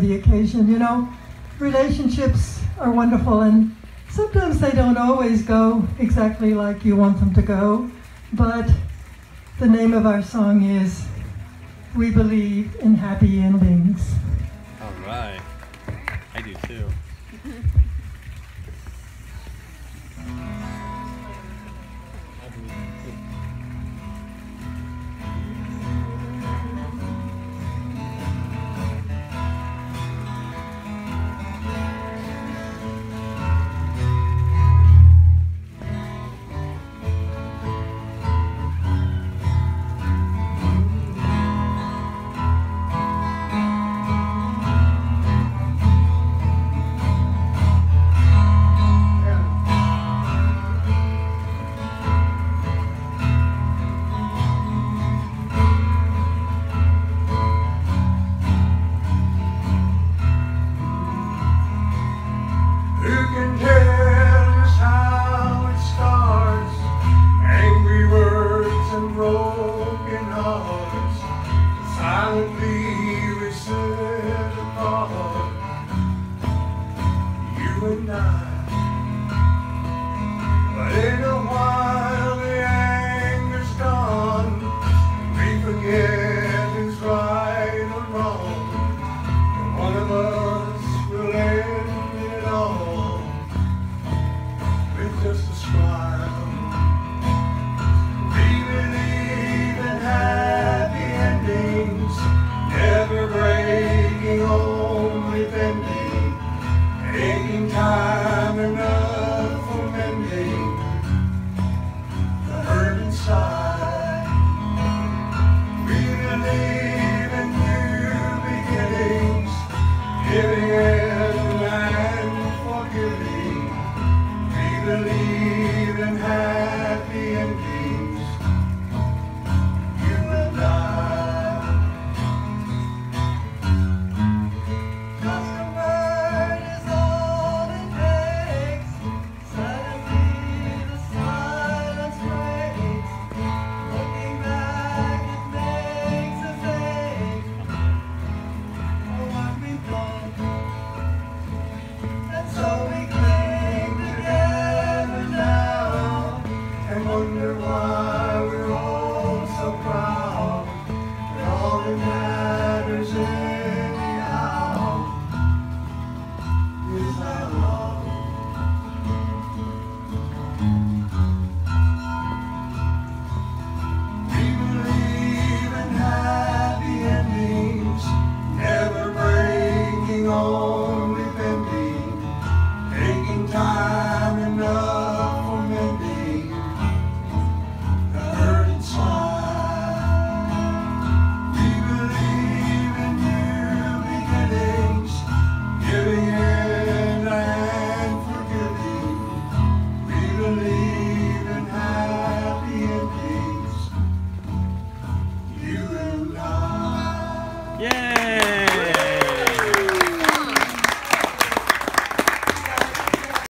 the occasion, you know. Relationships are wonderful and sometimes they don't always go exactly like you want them to go, but the name of our song is We Believe in Happy Yay!